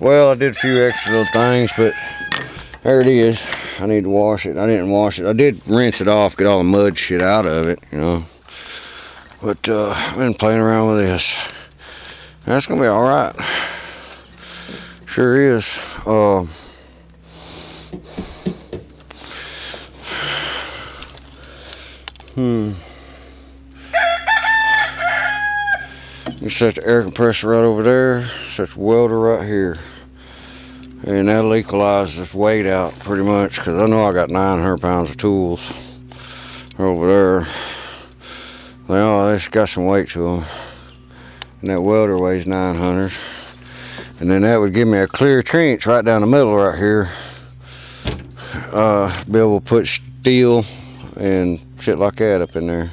Well, I did a few extra little things, but there it is. I need to wash it. I didn't wash it. I did rinse it off, get all the mud shit out of it, you know. But uh, I've been playing around with this. That's gonna be all right. Sure is. Uh, hmm. Set the air compressor right over there. Set the welder right here. And that'll equalize this weight out pretty much because I know I got 900 pounds of tools over there. They all, got some weight to them. And that welder weighs 900. And then that would give me a clear trench right down the middle right here. Uh, be able to put steel and shit like that up in there.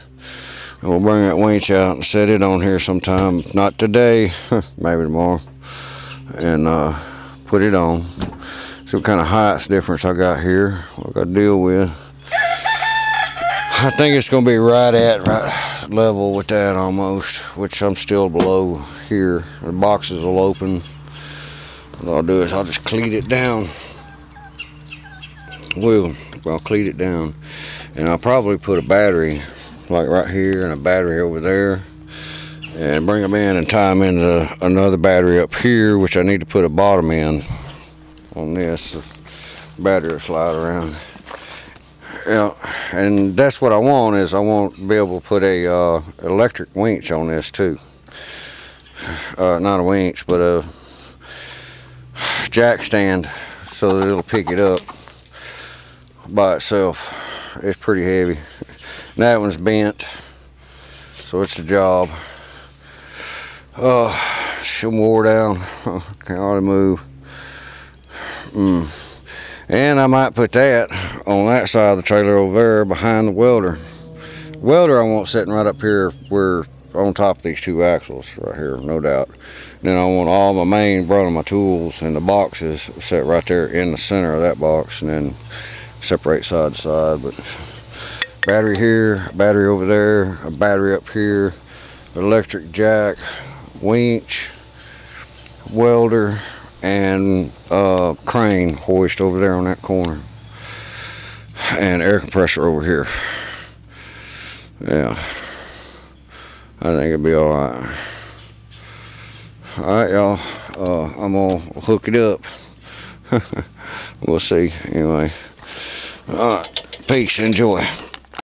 And we'll bring that winch out and set it on here sometime. Not today, maybe tomorrow. And uh, put it on. See what kind of height difference I got here. What I got to deal with. I think it's going to be right at right level with that almost, which I'm still below here. The boxes will open. What I'll do is I'll just cleat it down. Will I'll cleat it down, and I'll probably put a battery like right here and a battery over there. And bring them in and tie them into another battery up here which I need to put a bottom in on this battery slide around. Yeah and that's what I want is I want to be able to put a uh, electric winch on this too. Uh, not a winch but a jack stand so that it'll pick it up by itself. It's pretty heavy that one's bent so it's a job Oh, she wore down. Can't hardly move. Mm. And I might put that on that side of the trailer over there behind the welder. Welder I want sitting right up here where on top of these two axles right here, no doubt. Then I want all my main brunt of my tools and the boxes set right there in the center of that box and then separate side to side. But battery here, battery over there, a battery up here, electric jack, winch, welder, and uh, crane hoist over there on that corner. And air compressor over here. Yeah. I think it'll be alright. Alright, y'all. Uh, I'm going to hook it up. we'll see. Anyway. Alright. Peace. Enjoy.